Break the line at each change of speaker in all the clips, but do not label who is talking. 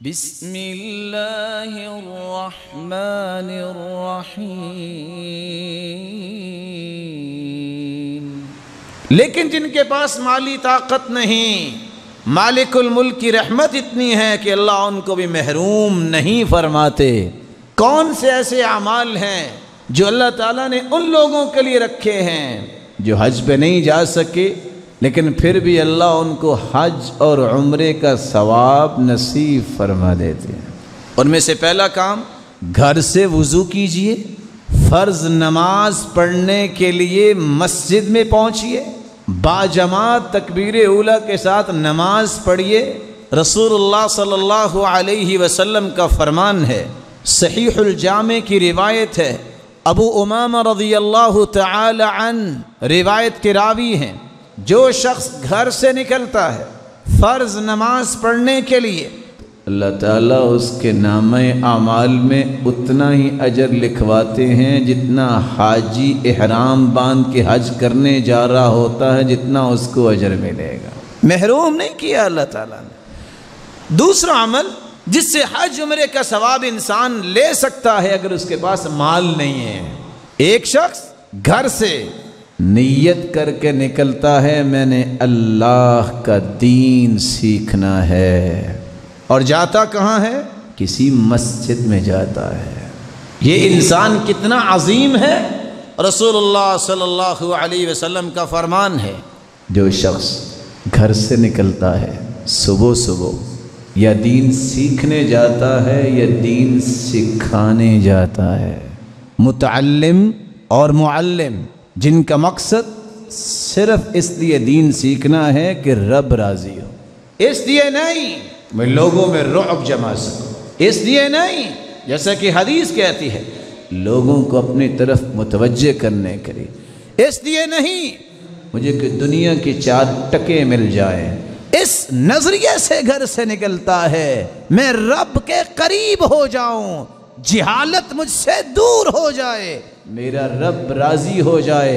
बिस्मिल्लाहिर्रहमानिर्रहीम। लेकिन जिनके पास माली ताकत नहीं, मालिकुल मुल्क की रहमत इतनी है कि अल्लाह उनको भी महरूम नहीं फरमाते। कौन से ऐसे अमाल हैं जो अल्लाह ताला ने उन लोगों के लिए रखे हैं, जो हज पे नहीं जा सके लेकिन फिर भी अल्लाह उनको हज और उम्रे का सवाब नसीब फरमा देते हैं। उनमें से पहला काम, घर से वज़ू कीजिए, फ़र्ज़ नमाज़ पढ़ने के लिए मस्जिद में पहुंचिए, बाजमात तकबीर उला के साथ नमाज़ पढ़िए। रसूलुल्लाह सल्लल्लाहु अलैहि वसल्लम का फरमान है, सहीहुल जामे की रिवायत है, अबू उमामा रदी अल्लाह तन रिवायत के रावी हैं। जो शख्स घर से निकलता है फ़र्ज़ नमाज़ पढ़ने के लिए अल्लाह ताला उसके नाम आमाल में उतना ही अजर लिखवाते हैं जितना हाजी एहराम बाँध के हज करने जा रहा होता है जितना उसको अजर मिलेगा। महरूम नहीं किया अल्लाह ताला ने। दूसरा अमल जिससे हज उम्र का सवाब इंसान ले सकता है अगर उसके पास माल नहीं है। एक शख्स घर से नीयत करके निकलता है मैंने अल्लाह का दीन सीखना है। और जाता कहाँ है? किसी मस्जिद में जाता है। ये इंसान कितना अजीम है? रसूलुल्लाह सल्लल्लाहु अलैहि वसल्लम का फरमान है। जो शख्स घर से निकलता है सुबह सुबह या दीन सीखने जाता है या दीन सिखाने जाता है। मुतल्लिम और मुअल्लिम। जिनका मकसद सिर्फ़ इसलिए दीन सीखना है कि रब राज़ी हो। इसलिए नहीं मैं लोगों में रुब जमा सकूँ। इसलिए नहीं, जैसा कि हदीस कहती है, लोगों को अपनी तरफ़ मुतवजह करने के लिए। इसलिए नहीं, मुझे कि दुनिया की चार टके मिल जाए। इस नज़रिए से घर से निकलता है, मैं रब के करीब हो जाऊँ, जिहालत मुझसे दूर हो जाए। मेरा रब राज़ी हो जाए।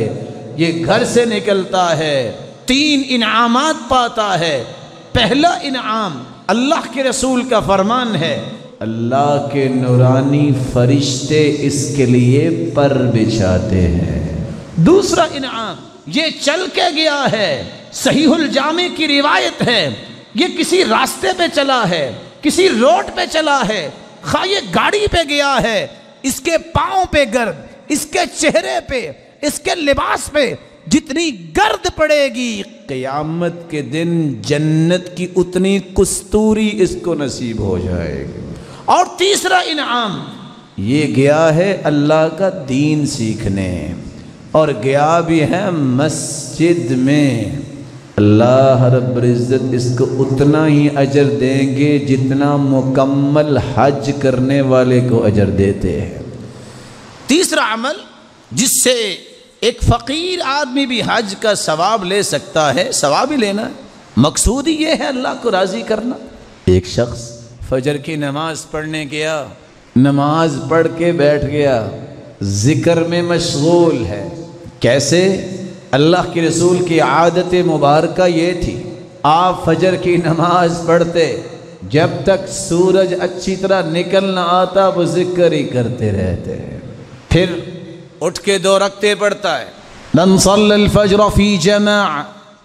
ये घर से निकलता है, तीन इनामात पाता है। पहला इनाम अल्लाह के रसूल का फरमान है, अल्लाह के नूरानी फरिश्ते इसके लिए पर बिछाते हैं। दूसरा इनाम, ये चल के गया है, सहीहुल जामे की रिवायत है, ये किसी रास्ते पे चला है, किसी रोड पे चला है खा ये गाड़ी पे गया है, इसके पाँव पे गर्द। इसके चेहरे पे इसके लिबास पे जितनी गर्द पड़ेगी क़यामत के दिन जन्नत की उतनी कुस्तूरी इसको नसीब हो जाएगी। और तीसरा इनाम। ये गया है अल्लाह का दीन सीखने और गया भी है मस्जिद में। अल्लाह रब्ज़त इसको उतना ही अजर देंगे जितना मुकम्मल हज करने वाले को अजर देते हैं। तीसरा अमल जिससे एक फ़कीर आदमी भी हज का सवाब ले सकता है, सवाब ही लेना है। मकसूद ही ये है अल्लाह को राज़ी करना। एक शख्स फजर की नमाज़ पढ़ने गया, नमाज़ पढ़ के बैठ गया, ज़िक्र में मशगूल है। कैसे? अल्लाह के रसूल की आदत मुबारक ये थी, आप फजर की नमाज़ पढ़ते, जब तक सूरज अच्छी तरह निकल ना आता, वो ज़िक्र ही करते रहते फिर उठ के दो रखते पड़ता है मन फजर फी जमा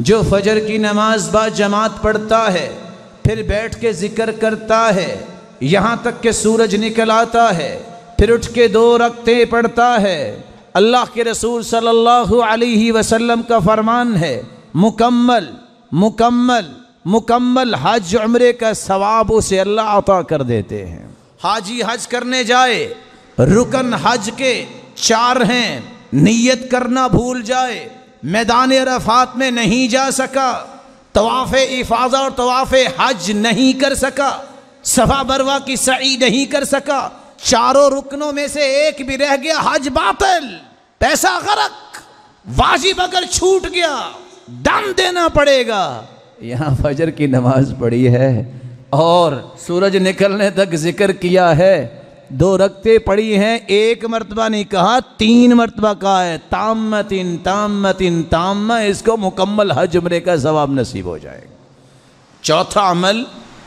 जो फजर की नमाज बा जमात पढ़ता है फिर बैठ के जिक्र करता है यहाँ तक के सूरज निकल आता है, फिर उठ के दो रखते पड़ता है। अल्लाह के रसूल सल्लल्लाहु अलैहि वसल्लम का फरमान है, मुकम्मल मुकम्मल मुकम्मल हज उम्रे का सवाब उसे अल्लाह अता कर देते हैं। हाजी हज करने जाए, रुकन हज के चार हैं, नीयत करना भूल जाए, मैदान अरफात में नहीं जा सका, तवाफ़ इफाजा और तवाफ़ हज नहीं कर सका। सफ़ा बरवा की सही नहीं कर सका। चारों रुकनों में से एक भी रह गया हज बातल। पैसा गरक वाजिब अगर छूट गया दम देना पड़ेगा। यहाँ फजर की नमाज़ पढ़ी है और सूरज निकलने तक ज़िक्र किया है। दो रखते पड़ी हैं एक मरतबा नहीं कहा तीन मरतबा कहा है। तामतिन तामतिन ताम तीन ताम इसको मुकम्मल हज उम्रे का जवाब नसीब हो जाएगा। चौथा अमल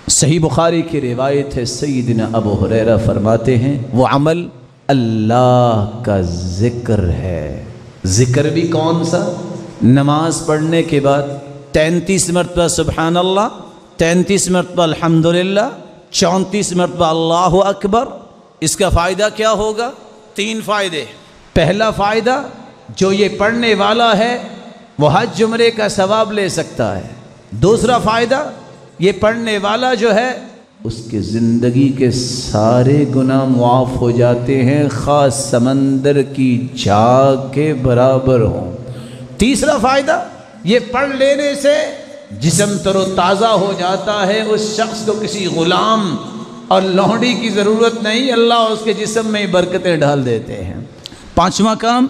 सही बुखारी की रिवायत है, सईदिन अबू हुरैरा फरमाते हैं, वो अमल अल्लाह का ज़िक्र है। ज़िक्र भी कौन सा? नमाज़ पढ़ने के बाद तैंतीस मरतबा सुबहान अल्लाह तैंतीस मरतबा अल्हम्दुलिल्लाह, चौंतीस मरतबा अल्लाह अकबर। इसका फ़ायदा क्या होगा? तीन फ़ायदे। पहला फ़ायदा, जो ये पढ़ने वाला है वह हज जुमरे का सवाब ले सकता है। दूसरा फ़ायदा ये पढ़ने वाला जो है, उसके ज़िंदगी के सारे गुनाह मुआफ़ हो जाते हैं, ख़ास समंदर की जाग के बराबर हों। तीसरा फ़ायदा, ये पढ़ लेने से जिसम तरोताज़ा हो जाता है, उस शख्स को किसी ग़ुलाम और लोहड़ी की ज़रूरत नहीं, अल्लाह उसके जिसम में बरकतें डाल देते हैं। पांचवा काम,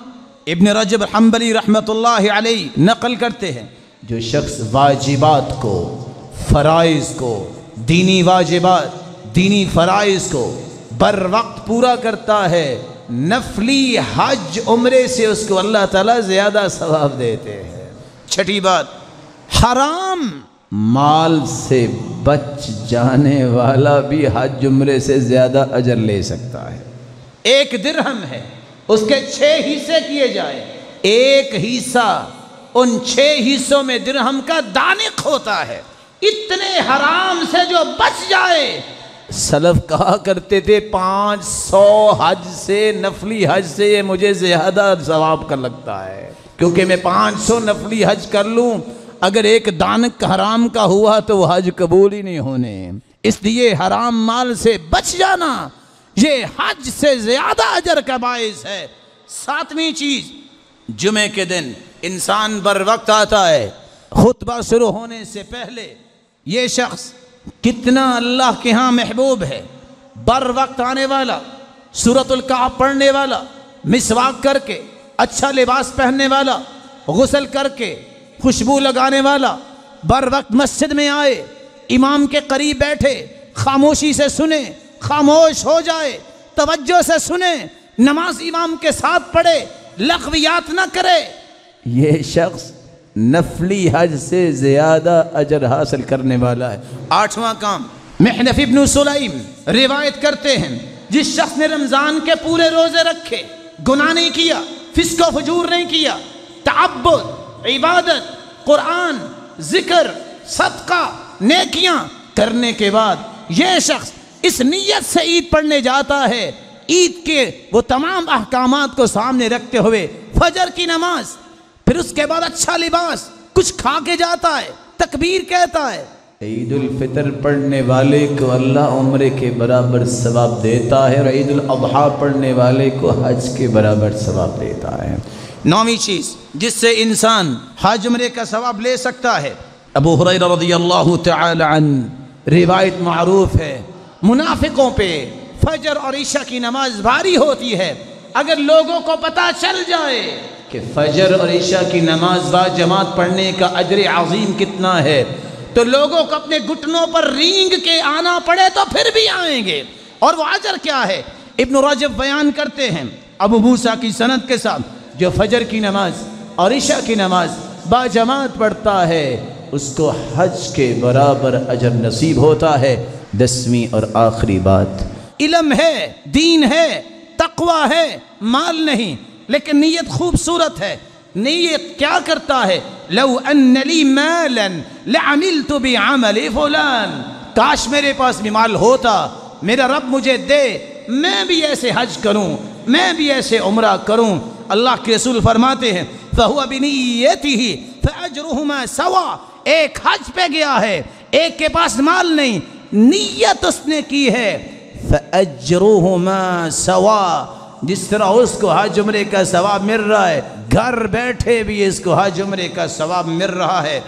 इब्न रजब हम्बली रहमत नकल करते हैं। जो शख्स वाजिबात को फ़राइज़ को, दीनी वाजिबात, दीनी फ़राइज़ को बर वक्त पूरा करता है। नफली हज उम्रे से उसको अल्लाह ताला ज़्यादा सवाब देते हैं। छठी बात, हराम माल से बच जाने वाला भी हज उम्रे से ज़्यादा अजर ले सकता है। एक दिरहम है, उसके छह हिस्से किए जाए। एक हिस्सा उन छह हिस्सों में दिरहम का दानिक होता है। इतने हराम से जो बच जाए। सलफ कहा करते थे, पाँच सौ हज से, नफली हज से ये मुझे ज़्यादा जवाब का लगता है। क्योंकि मैं पाँच सौ नफली हज कर लूँ, अगर एक दान हराम का हुआ तो वह हज कबूल ही नहीं होने। इसलिए हराम माल से बच जाना, ये हज से ज़्यादा अजर का बायस है। सातवीं चीज़, जुमे के दिन इंसान बर वक्त आता है। खुतबा शुरू होने से पहले ये शख्स कितना अल्लाह के यहाँ महबूब है। बर वक्त आने वाला, सूरतुल काब पढ़ने वाला, मिसवाक करके अच्छा लिबास पहनने वाला, गुसल करके, खुशबू लगाने वाला, बर वक्त मस्जिद में आए, इमाम के करीब बैठे, खामोशी से सुने, खामोश हो जाए, तवज्जो से सुने, नमाज़ इमाम के साथ पढ़े, लखवियात ना करे। ये शख्स नफली हज से ज़्यादा अजर हासिल करने वाला है। आठवां काम महनफ इब्न सुलाइम रिवायत करते हैं। जिस शख्स ने रमज़ान के पूरे रोज़े रखे, गुनाह नहीं किया, फिस्को फजूर नहीं किया तब्बुद इबादत, कुरान, ज़िक्र, सदका, नेकियाँ करने के बाद यह शख्स इस नीयत से ईद पढ़ने जाता है। ईद के वो तमाम अहकाम को सामने रखते हुए फजर की नमाज़ फिर उसके बाद अच्छा लिबास कुछ खा के जाता है तकबीर कहता है। ईद उल फितर पढ़ने वाले को अल्लाह उम्र के बराबर सवाब देता है और ईद उल अबहा पढ़ने वाले को हज के बराबर सवाब देता है। नौवीं चीज़ जिससे इंसान हज उम्र का सवाब ले सकता है। अबू अल्लाह रिवायत मरूफ है। मुनाफिकों पे फजर और ईशा की नमाज़ भारी होती है। अगर लोगों को पता चल जाए कि फजर और ईशा की नमाज़ बा जमात पढ़ने का अजर अजीम कितना है? तो लोगों को अपने घुटनों पर रींग के आना पड़े तो फिर भी आएँगे। और वो अजर क्या है? इब्न रजब बयान करते हैं अबू मूसा की सनत के साथ, जो फजर की नमाज़ और ईशा की नमाज़ बाजमात पढ़ता है, उसको हज के बराबर अजर नसीब होता है। दसवीं और आखिरी बात, इलम है, दीन है, तकवा है, माल नहीं। लेकिन नीयत खूबसूरत है। नीयत क्या करता है? लव अनली मैलन लमिल तो भी आमल फुलान। काश मेरे पास भी माल होता, मेरा रब मुझे दे, मैं भी ऐसे हज करूँ, मैं भी ऐसे उम्र करूँ। अल्लाह के रसूल फरमाते हैं, फहुआ बिनीयत ही फजरुहुमा सवा। एक हज पे गया है, एक के पास माल नहीं, नीयत उसने की है फजरुहुमा सवा। जिस तरह उसको हज उम्रे का सवाब मिल रहा है, घर बैठे भी इसको हज उम्रे का सवाब मिल रहा है।